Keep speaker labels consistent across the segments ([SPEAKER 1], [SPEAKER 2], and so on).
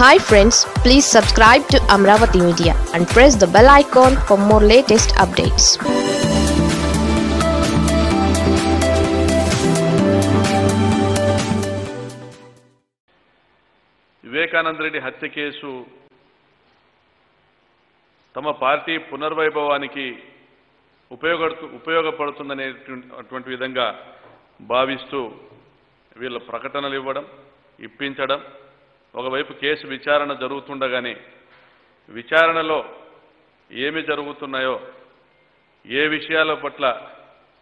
[SPEAKER 1] Hi friends please subscribe to Amaravati media and press the bell icon for more latest updates
[SPEAKER 2] Vivekananda Reddy హత్య కేసు తమ party పునర్వైభవానికి ఉపయోగ ఉపయోగపడుతుందనేటువంటి విధంగా భావిస్తూ వీళ్ళ ప్రకటనలు ఇవ్వడం ఇప్పించడం ఒకవైపు కేసు విచారణ జరుగుతుండగానే విచారణలో ఏమి జరుగుతున్నాయో ఏ విషయాల పట్ల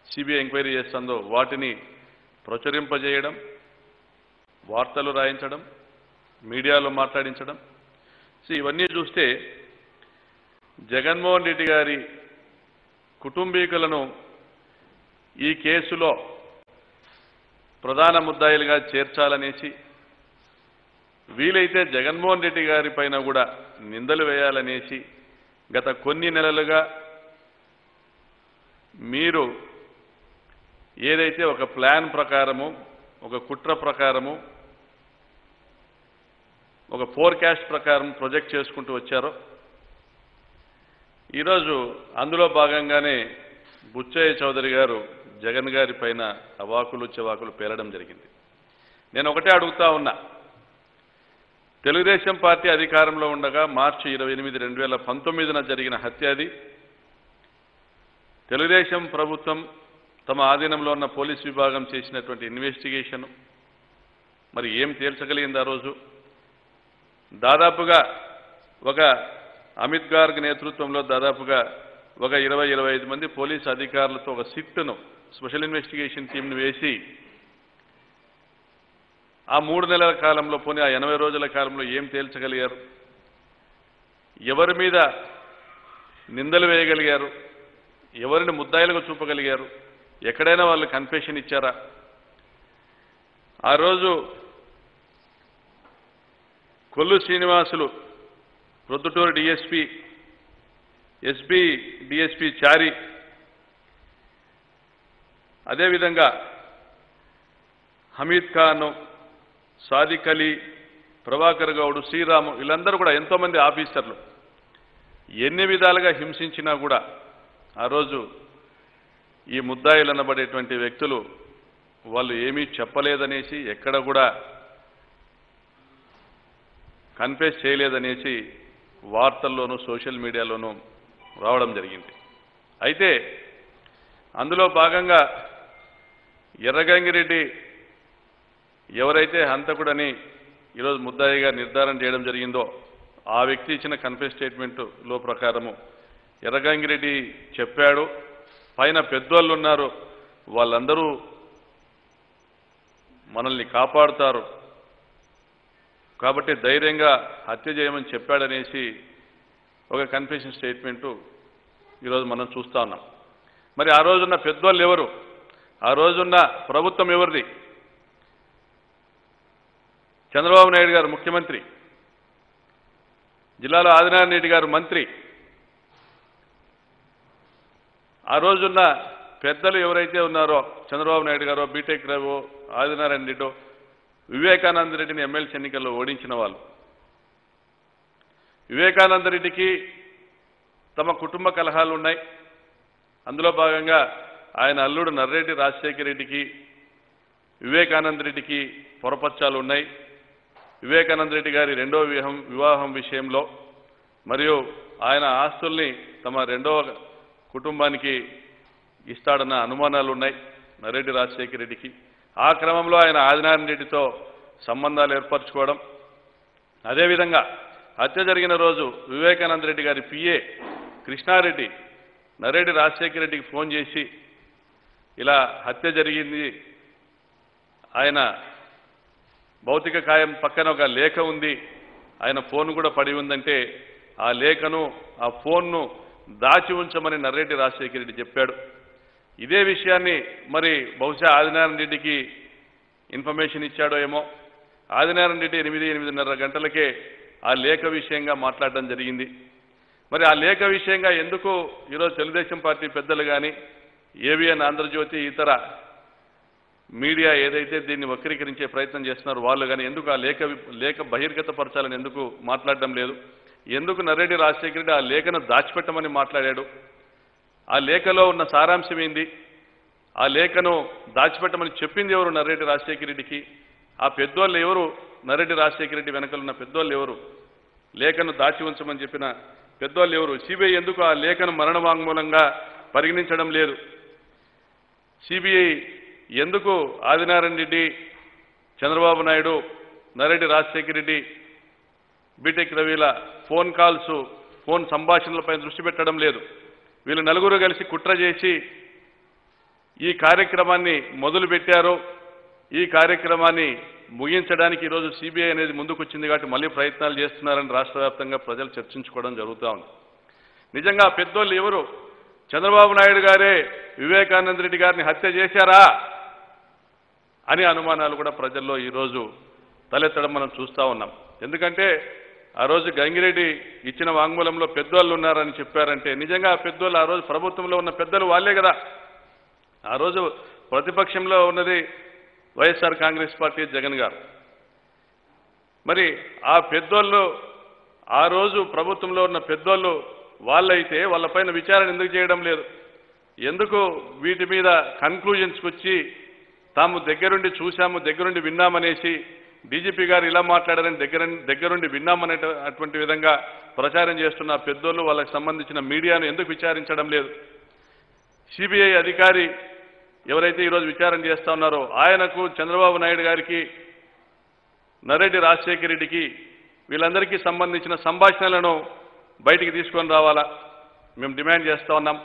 [SPEAKER 2] సిబిఐ ఎంక్వైరీ చేస్తుందో వాటిని ప్రచురింపజేయడం వార్తలు రాయించడం మీడియాలో మాట్లాడించడం. సో ఇవన్నీ చూస్తే జగన్మోహన్ రెడ్డి గారి కుటుంబీకులను ఈ కేసులో ప్రధాన ముద్దాయిలుగా చేర్చాలనేసి వీలైతే జగన్మోహన్ రెడ్డి గారి పైన కూడా నిందలు వేయాలనేసి గత కొన్ని నెలలుగా మీరు ఏదైతే ఒక ప్లాన్ ప్రకారము ఒక కుట్ర ప్రకారము ఒక ఫోర్కాస్ట్ ప్రకారం ప్రొజెక్ట్ చేసుకుంటూ వచ్చారో ఈరోజు అందులో భాగంగానే బుచ్చయ్య చౌదరి గారు జగన్ గారి పైన అవాకులు చెవాకులు పేలడం జరిగింది. నేను ఒకటే అడుగుతా ఉన్నా తెలుగుదేశం పార్టీ అధికారంలో ఉండగా మార్చి ఇరవై ఎనిమిది రెండు వేల పంతొమ్మిదిన జరిగిన హత్య అది. తెలుగుదేశం ప్రభుత్వం తమ ఆధీనంలో ఉన్న పోలీస్ విభాగం చేసినటువంటి ఇన్వెస్టిగేషన్. మరి ఏం తేల్చగలిగింది ఆ రోజు? దాదాపుగా ఒక అమిత్ గార్గ్ నేతృత్వంలో దాదాపుగా ఒక ఇరవై ఇరవై ఐదు మంది పోలీసు అధికారులతో ఒక సిట్ను స్పెషల్ ఇన్వెస్టిగేషన్ టీంను వేసి ఆ మూడు నెలల కాలంలో పోనీ ఆ ఎనభై రోజుల కాలంలో ఏం తేల్చగలిగారు? ఎవరి మీద నిందలు వేయగలిగారు? ఎవరిని ముద్దాయిలుగా చూపగలిగారు? ఎక్కడైనా వాళ్ళు కన్ఫెషన్ ఇచ్చారా? ఆ రోజు Kollu Srinivasulu Proddatur DSP SP DSP Chari అదేవిధంగా హమీద్ ఖాన్ సాదిక్ అలీ ప్రభాకర్ గౌడ్ శ్రీరాము వీళ్ళందరూ కూడా ఎంతోమంది ఆఫీసర్లు. ఎన్ని విధాలుగా హింసించినా కూడా ఆ రోజు ఈ ముద్దాయిలు అనబడేటువంటి వ్యక్తులు వాళ్ళు ఏమీ చెప్పలేదనేసి ఎక్కడ కూడా కన్ఫెస్ చేయలేదనేసి వార్తల్లోనూ సోషల్ మీడియాలోనూ రావడం జరిగింది. అయితే అందులో భాగంగా ఎర్రగంగిరెడ్డి ఎవరైతే హంతకుడని ఈరోజు ముద్దాయిగా నిర్ధారణ చేయడం జరిగిందో ఆ వ్యక్తి ఇచ్చిన కన్ఫెస్ స్టేట్మెంట్లో ప్రకారము ఎర్రగంగిరెడ్డి చెప్పాడు పైన పెద్దోళ్ళు ఉన్నారు వాళ్ళందరూ మనల్ని కాపాడుతారు కాబట్టి ధైర్యంగా హత్య చేయమని చెప్పాడనేసి ఒక కన్ఫెషన్ స్టేట్మెంటు ఈరోజు మనం చూస్తా ఉన్నాం. మరి ఆ రోజున్న పెద్దోళ్ళు ఎవరు? ఆ రోజున్న ప్రభుత్వం ఎవరిది? చంద్రబాబు నాయుడు గారు ముఖ్యమంత్రి జిల్లాలో ఆదినారాయణ రెడ్డి గారు మంత్రి. ఆ రోజున్న పెద్దలు ఎవరైతే ఉన్నారో చంద్రబాబు నాయుడు గారో బీటెక్ రావో ఆదినారాయణ రెడ్డో వివేకానంద రెడ్డిని ఎమ్మెల్సీ ఎన్నికల్లో ఓడించిన వాళ్ళు. వివేకానంద రెడ్డికి తమ కుటుంబ కలహాలు ఉన్నాయి. అందులో భాగంగా ఆయన అల్లుడు నర్రెడ్డి రాజశేఖర రెడ్డికి వివేకానంద రెడ్డికి పొరపచ్చాలు ఉన్నాయి. వివేకానంద రెడ్డి గారి రెండో వివాహం వివాహం విషయంలో మరియు ఆయన ఆస్తుల్ని తమ రెండవ కుటుంబానికి ఇస్తాడన్న అనుమానాలు ఉన్నాయి నరెడ్డి రాజశేఖర రెడ్డికి. ఆ క్రమంలో ఆయన ఆదినారాయణ రెడ్డితో సంబంధాలు ఏర్పరచుకోవడం. అదేవిధంగా హత్య జరిగిన రోజు వివేకానంద రెడ్డి గారి పిఏ కృష్ణారెడ్డి నరేడి రాజశేఖర రెడ్డికి ఫోన్ చేసి ఇలా హత్య జరిగింది ఆయన భౌతిక కాయం పక్కన ఒక లేఖ ఉంది. ఆయన ఫోన్ కూడా పడి ఉందంటే ఆ లేఖను ఆ ఫోన్ను దాచి ఉంచమని నర్రెడ్డి రాజశేఖర రెడ్డి చెప్పాడు. ఇదే విషయాన్ని మరి బహుశా ఆదినారాయణ రెడ్డికి ఇన్ఫర్మేషన్ ఇచ్చాడో ఏమో. ఆదినారాయణ రెడ్డి ఎనిమిది ఎనిమిదిన్నర గంటలకే ఆ లేఖ విషయంగా మాట్లాడడం జరిగింది. మరి ఆ లేఖ విషయంగా ఎందుకు ఈరోజు తెలుగుదేశం పార్టీ పెద్దలు కానీ ఏవిఎన్ ఆంధ్రజ్యోతి ఇతర మీడియా ఏదైతే దీన్ని వక్రీకరించే ప్రయత్నం చేస్తున్నారో వాళ్ళు కానీ ఎందుకు ఆ లేఖ వి- లేఖ బహిర్గతపరచాలని ఎందుకు మాట్లాడడం లేదు? ఎందుకు నరేడి రాజశేఖర రెడ్డి ఆ లేఖను దాచిపెట్టమని మాట్లాడాడు? ఆ లేఖలో ఉన్న సారాంశం ఏంది? ఆ లేఖను దాచిపెట్టమని చెప్పింది ఎవరు నర్రెడ్డి రాజశేఖర రెడ్డికి ఆ పెద్దోళ్ళు ఎవరు? నరేడి రాజశేఖర రెడ్డి వెనకలున్న పెద్దోళ్ళు ఎవరు? లేఖను దాచి ఉంచమని చెప్పిన పెద్దోళ్ళు ఎవరు? సిబిఐ ఎందుకు ఆ లేఖను మరణ వాంగ్మూలంగా పరిగణించడం లేదు? సిబిఐ ఎందుకు ఆదినారాయణ రెడ్డి చంద్రబాబు నాయుడు నరెడ్డి రాజశేఖర రెడ్డి బీటెక్ రవిల ఫోన్ కాల్స్ ఫోన్ సంభాషణలపై దృష్టి పెట్టడం లేదు. వీళ్ళు నలుగురు కలిసి కుట్ర చేసి ఈ కార్యక్రమాన్ని మొదలు పెట్టారు. ఈ కార్యక్రమాన్ని ముగించడానికి ఈరోజు సిబిఐ అనేది ముందుకొచ్చింది కాబట్టి మళ్ళీ ప్రయత్నాలు చేస్తున్నారని రాష్ట్ర వ్యాప్తంగా ప్రజలు చర్చించుకోవడం జరుగుతూ ఉంది. నిజంగా పెద్దోళ్ళు ఎవరు? చంద్రబాబు నాయుడు గారే వివేకానంద రెడ్డి గారిని హత్య చేశారా? అని అనుమానాలు కూడా ప్రజల్లో ఈరోజు తలెత్తడం మనం చూస్తూ ఉన్నాం. ఎందుకంటే ఆ రోజు గంగిరెడ్డి ఇచ్చిన వాంగ్మూలంలో పెద్దోళ్ళు ఉన్నారని చెప్పారంటే నిజంగా ఆ పెద్దోళ్ళు ఆ రోజు ప్రభుత్వంలో ఉన్న పెద్దలు వాళ్ళే కదా. ఆ రోజు ప్రతిపక్షంలో ఉన్నది వైఎస్ఆర్ కాంగ్రెస్ పార్టీ జగన్ గారు. మరి ఆ పెద్దోళ్ళు ఆ రోజు ప్రభుత్వంలో ఉన్న పెద్దోళ్ళు వాళ్ళైతే వాళ్ళపైన విచారణ ఎందుకు చేయడం లేదు? ఎందుకు వీటి మీద కన్క్లూజన్స్కి వచ్చి తాము దగ్గరుండి చూశాము దగ్గరుండి విన్నామనేసి డీజీపీ గారు ఇలా మాట్లాడారని దగ్గర దగ్గరుండి విన్నామనే అటువంటి విధంగా ప్రచారం చేస్తున్న పెద్దోళ్ళు వాళ్ళకి సంబంధించిన మీడియాను ఎందుకు విచారించడం లేదు? సిబిఐ అధికారి ఎవరైతే ఈరోజు విచారణ చేస్తా ఉన్నారో ఆయనకు చంద్రబాబు నాయుడు గారికి నరెడ్డి రాజశేఖర రెడ్డికి వీళ్ళందరికీ సంబంధించిన సంభాషణలను బయటికి తీసుకొని రావాలా? మేము డిమాండ్ చేస్తా ఉన్నాం.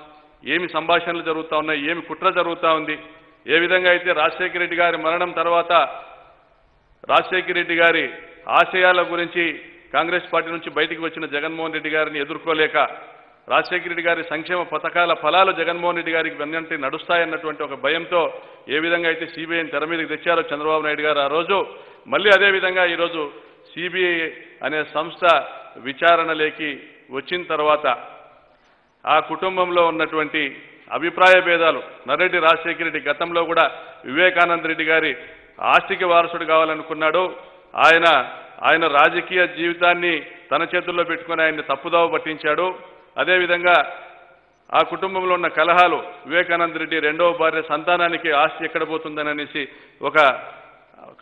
[SPEAKER 2] ఏమి సంభాషణలు జరుగుతూ ఉన్నాయి? ఏమి కుట్ర జరుగుతూ ఉంది? ఏ విధంగా అయితే రాజశేఖర రెడ్డి గారి మరణం తర్వాత రాజశేఖర రెడ్డి గారి ఆశయాల గురించి కాంగ్రెస్ పార్టీ నుంచి బయటికి వచ్చిన జగన్మోహన్ రెడ్డి గారిని ఎదుర్కోలేక రాజశేఖర రెడ్డి గారి సంక్షేమ పథకాల ఫలాలు జగన్మోహన్ రెడ్డి గారికి వెన్నంటే నడుస్తాయన్నటువంటి ఒక భయంతో ఏ విధంగా అయితే సిబిఐని తెర మీదకి తెచ్చారో చంద్రబాబు నాయుడు గారు ఆ రోజు మళ్ళీ అదే విధంగా ఈరోజు సిబిఐ అనే సంస్థ విచారణలోకి వచ్చిన తర్వాత ఆ కుటుంబంలో ఉన్నటువంటి అభిప్రాయ భేదాలు. నర్రెడ్డి రాజశేఖర రెడ్డి గతంలో కూడా వివేకానంద రెడ్డి గారి ఆస్తికి వారసుడు కావాలనుకున్నాడు. ఆయన ఆయన రాజకీయ జీవితాన్ని తన చేతుల్లో పెట్టుకుని ఆయన్ని తప్పుదోవ పట్టించాడు. అదేవిధంగా ఆ కుటుంబంలో ఉన్న కలహాలు వివేకానంద రెడ్డి రెండవ భార్య సంతానానికి ఆస్తి ఎక్కడ పోతుందని అనేసి ఒక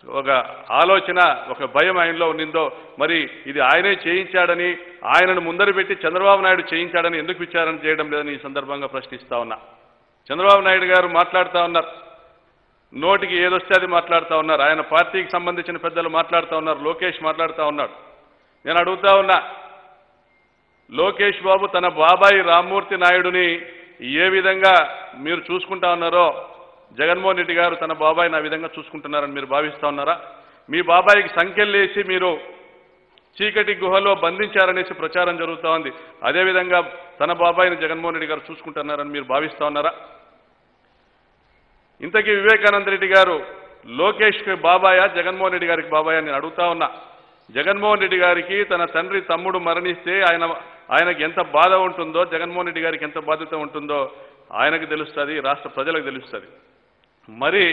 [SPEAKER 2] ఒక ఆలోచన ఒక భయం ఆయనలో ఉన్నిందో మరి ఇది ఆయనే చేయించాడని ఆయనను ముందర పెట్టి చంద్రబాబు నాయుడు చేయించాడని ఎందుకు విచారణ చేయడం లేదని ఈ సందర్భంగా ప్రశ్నిస్తా ఉన్నా. చంద్రబాబు నాయుడు గారు మాట్లాడుతూ ఉన్నారు. నోటికి ఏదొస్తే అది మాట్లాడుతూ ఉన్నారు. ఆయన పార్టీకి సంబంధించిన పెద్దలు మాట్లాడుతూ ఉన్నారు. లోకేష్ మాట్లాడుతూ ఉన్నాడు. నేను అడుగుతా ఉన్నా లోకేష్ బాబు తన బాబాయి రామ్మూర్తి నాయుడుని ఏ విధంగా మీరు చూసుకుంటా ఉన్నారో జగన్మోహన్ రెడ్డి గారు తన బాబాయ్ ఆ విధంగా చూసుకుంటున్నారని మీరు భావిస్తా ఉన్నారా? మీ బాబాయికి సంఖ్యలేసి మీరు చీకటి గుహలో బంధించారనేసి ప్రచారం జరుగుతూ ఉంది. అదేవిధంగా తన బాబాయిని జగన్మోహన్ రెడ్డి గారు చూసుకుంటున్నారని మీరు భావిస్తా ఉన్నారా? ఇంతకీ వివేకానంద రెడ్డి గారు లోకేష్కి బాబాయా జగన్మోహన్ రెడ్డి గారికి బాబాయా నేను అడుగుతా ఉన్నా. జగన్మోహన్ రెడ్డి గారికి తన తండ్రి తమ్ముడు మరణిస్తే ఆయన ఆయనకి ఎంత బాధ ఉంటుందో జగన్మోహన్ రెడ్డి గారికి ఎంత బాధ్యత ఉంటుందో ఆయనకు తెలుస్తుంది రాష్ట్ర ప్రజలకు తెలుస్తుంది. మరి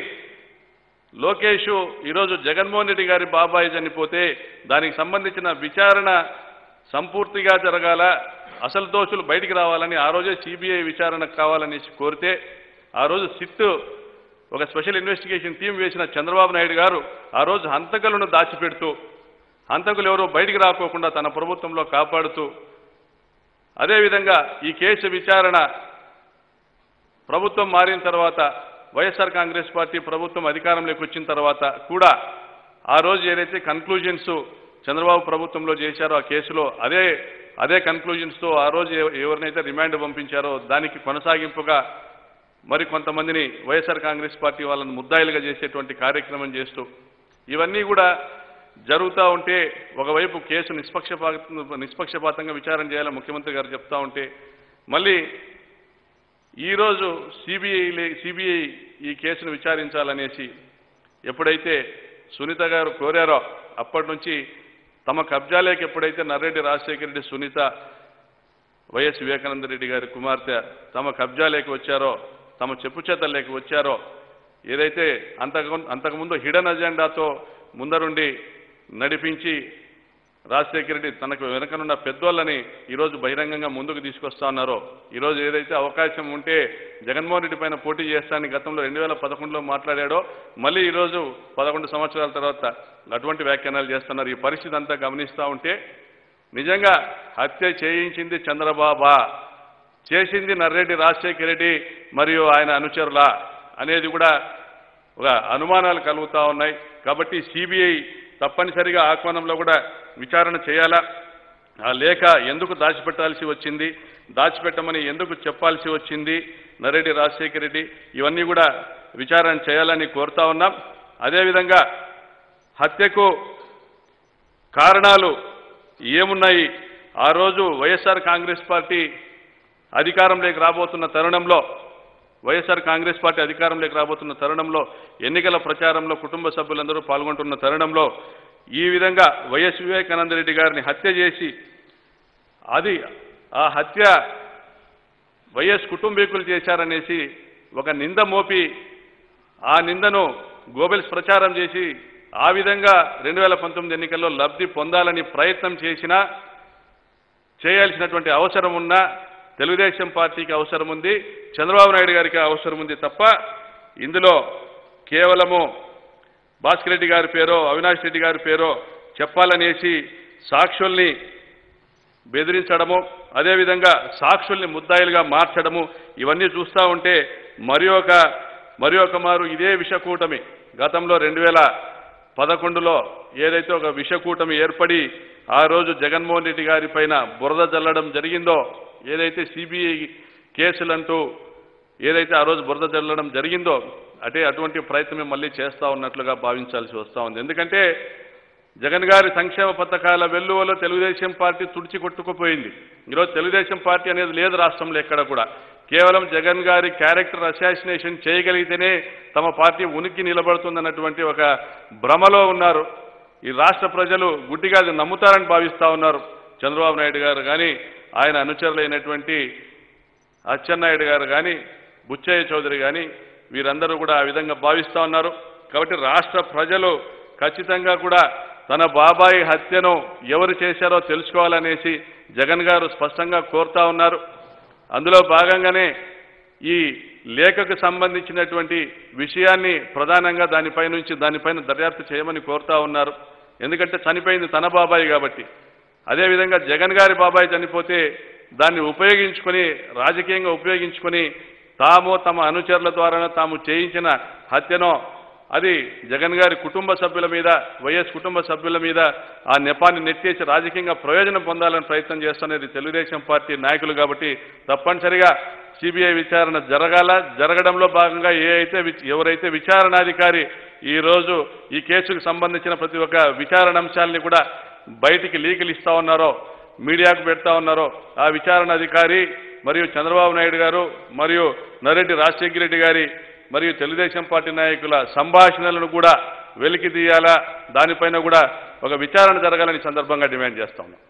[SPEAKER 2] లోకేష్ ఈరోజు జగన్మోహన్ రెడ్డి గారి బాబాయి చనిపోతే దానికి సంబంధించిన విచారణ సంపూర్తిగా జరగాల అసలు దోషులు బయటికి రావాలని ఆ రోజే సిబిఐ విచారణ కావాలనేసి కోరితే ఆ రోజు సిట్ ఒక స్పెషల్ ఇన్వెస్టిగేషన్ టీం వేసిన చంద్రబాబు నాయుడు గారు ఆ రోజు హంతకులను దాచిపెడుతూ హంతకులు ఎవరో బయటికి రాకోకుండా తన ప్రభుత్వంలో కాపాడుతూ అదేవిధంగా ఈ కేసు విచారణ ప్రభుత్వం మారిన తర్వాత వైఎస్ఆర్ కాంగ్రెస్ పార్టీ ప్రభుత్వం అధికారంలోకి వచ్చిన తర్వాత కూడా ఆ రోజు ఏదైతే కన్క్లూజన్స్ చంద్రబాబు ప్రభుత్వంలో చేశారో ఆ కేసులో అదే అదే కన్క్లూజన్స్తో ఆ రోజు ఎవరినైతే రిమాండ్ పంపించారో దానికి కొనసాగింపుగా మరి కొంతమందిని వైఎస్ఆర్ కాంగ్రెస్ పార్టీ వాళ్ళని ముద్దాయిలుగా చేసేటువంటి కార్యక్రమం చేస్తూ ఇవన్నీ కూడా జరుగుతూ ఉంటే ఒకవైపు కేసు నిష్పక్షపా నిష్పక్షపాతంగా విచారణ చేయాలని ముఖ్యమంత్రి గారు చెప్తా ఉంటే మళ్ళీ ఈరోజు సిబిఐలే సిబిఐ ఈ కేసును విచారించాలనేసి ఎప్పుడైతే సునీత గారు కోరారో అప్పటి నుంచి తమ కబ్జాలేకి ఎప్పుడైతే నర్రెడ్డి రాజశేఖర రెడ్డి సునీత వైఎస్ వివేకానంద రెడ్డి గారి కుమార్తె తమ కబ్జాలేకి వచ్చారో తమ చెప్పు చేతల్లోకి వచ్చారో ఏదైతే అంతకు అంతకుముందు హిడెన్ అజెండాతో ముందరుండి నడిపించి రాజశేఖర రెడ్డి తనకు వెనకనున్న పెద్దోళ్ళని ఈరోజు బహిరంగంగా ముందుకు తీసుకొస్తా ఉన్నారో ఈరోజు ఏదైతే అవకాశం ఉంటే జగన్మోహన్ రెడ్డి పైన పోటీ చేస్తానని గతంలో రెండు వేల పదకొండులో మాట్లాడాడో మళ్ళీ ఈరోజు పదకొండు సంవత్సరాల తర్వాత అటువంటి వ్యాఖ్యానాలు చేస్తున్నారు. ఈ పరిస్థితి అంతా గమనిస్తూ ఉంటే నిజంగా హత్య చేయించింది చంద్రబాబా చేసింది నర్రెడ్డి రాజశేఖర రెడ్డి మరియు ఆయన అనుచరుల అనేది కూడా ఒక అనుమానాలు కలుగుతూ ఉన్నాయి. కాబట్టి సిబిఐ తప్పనిసరిగా ఆ కోణంలో కూడా విచారణ చేయాలా? ఆ లేఖ ఎందుకు దాచిపెట్టాల్సి వచ్చింది? దాచిపెట్టమని ఎందుకు చెప్పాల్సి వచ్చింది? నరెడ్డి రాజశేఖర రెడ్డి ఇవన్నీ కూడా విచారణ చేయాలని కోరుతా ఉన్నాం. అదేవిధంగా హత్యకు కారణాలు ఏమున్నాయి? ఆ రోజు వైఎస్ఆర్ కాంగ్రెస్ పార్టీ అధికారంలోకి రాబోతున్న తరుణంలో వైఎస్ఆర్ కాంగ్రెస్ పార్టీ అధికారంలోకి రాబోతున్న తరుణంలో ఎన్నికల ప్రచారంలో కుటుంబ సభ్యులందరూ పాల్గొంటున్న తరుణంలో ఈ విధంగా వైఎస్ వివేకానంద రెడ్డి గారిని హత్య చేసి అది ఆ హత్య వైఎస్ కుటుంబీకులు చేశారనేసి ఒక నింద మోపి ఆ నిందను గోబెల్స్ ప్రచారం చేసి ఆ విధంగా రెండు వేల పంతొమ్మిది ఎన్నికల్లో లబ్ధి పొందాలని ప్రయత్నం చేసినా చేయాల్సినటువంటి అవసరం ఉన్నా తెలుగుదేశం పార్టీకి అవసరం ఉంది చంద్రబాబు నాయుడు గారికి అవసరం ఉంది తప్ప ఇందులో కేవలము భాస్కర్ రెడ్డి గారి పేరో అవినాష్ రెడ్డి గారి పేరో చెప్పాలనేసి సాక్షుల్ని బెదిరించడము అదేవిధంగా సాక్షుల్ని ముద్దాయిలుగా మార్చడము ఇవన్నీ చూస్తూ ఉంటే మరి ఒక మరి ఒక మారు ఇదే విషకూటమి. గతంలో రెండు వేల పదకొండులో ఏదైతే ఒక విషకూటమి ఏర్పడి ఆ రోజు జగన్మోహన్ రెడ్డి గారి పైన బురద జల్లడం జరిగిందో ఏదైతే సిబిఐ కేసులంటూ ఏదైతే ఆ రోజు బురద జల్లడం జరిగిందో అంటే అటువంటి ప్రయత్నమే మళ్ళీ చేస్తా ఉన్నట్లుగా భావించాల్సి వస్తూ ఉంది. ఎందుకంటే జగన్ గారి సంక్షేమ పథకాల వెల్లువలో తెలుగుదేశం పార్టీ తుడిచి కొట్టుకుపోయింది. ఈరోజు తెలుగుదేశం పార్టీ అనేది లేదు రాష్ట్రంలో ఎక్కడ కూడా. కేవలం జగన్ గారి క్యారెక్టర్ అసాసినేషన్ చేయగలిగితేనే తమ పార్టీ ఉనికి నిలబడుతుందన్నటువంటి ఒక భ్రమలో ఉన్నారు. ఈ రాష్ట్ర ప్రజలు గుడ్డిగా నమ్ముతారని భావిస్తా ఉన్నారు చంద్రబాబు నాయుడు గారు. కానీ ఆయన అనుచరులైనటువంటి అచ్చెన్నాయుడు గారు కానీ బుచ్చయ్య చౌదరి కానీ వీరందరూ కూడా ఆ విధంగా భావిస్తూ ఉన్నారు. కాబట్టి రాష్ట్ర ప్రజలు ఖచ్చితంగా కూడా తన బాబాయి హత్యను ఎవరు చేశారో తెలుసుకోవాలనేసి జగన్ గారు స్పష్టంగా కోరుతా ఉన్నారు. అందులో భాగంగానే ఈ లేఖకు సంబంధించినటువంటి విషయాన్ని ప్రధానంగా దానిపై నుంచి దానిపైన దర్యాప్తు చేయమని కోరుతా ఉన్నారు. ఎందుకంటే చనిపోయింది తన బాబాయి కాబట్టి. అదేవిధంగా జగన్ గారి బాబాయ్ చనిపోతే దాన్ని ఉపయోగించుకొని రాజకీయంగా ఉపయోగించుకొని తాము తమ అనుచరుల ద్వారా తాము చేయించిన హత్యనో అది జగన్ గారి కుటుంబ సభ్యుల మీద వైఎస్ కుటుంబ సభ్యుల మీద ఆ నెపాన్ని నెట్టేసి రాజకీయంగా ప్రయోజనం పొందాలని ప్రయత్నం చేస్తున్నది తెలుగుదేశం పార్టీ నాయకులు కాబట్టి తప్పనిసరిగా సిబిఐ విచారణ జరగాల. జరగడంలో భాగంగా ఏ అయితే ఎవరైతే విచారణాధికారి ఈ రోజు ఈ కేసుకు సంబంధించిన ప్రతి ఒక్క విచారణ అంశాలని కూడా బయటికి లీకులు ఇస్తా ఉన్నారో మీడియాకు పెడతా ఉన్నారో ఆ విచారణ అధికారి మరియు చంద్రబాబు నాయుడు గారు మరియు నరెడ్డి రాజశేఖర రెడ్డి గారి మరియు తెలుగుదేశం పార్టీ నాయకుల సంభాషణలను కూడా వెలికి తీయాలా దానిపైన కూడా ఒక విచారణ జరగాలని సందర్భంగా డిమాండ్ చేస్తా ఉన్నాం.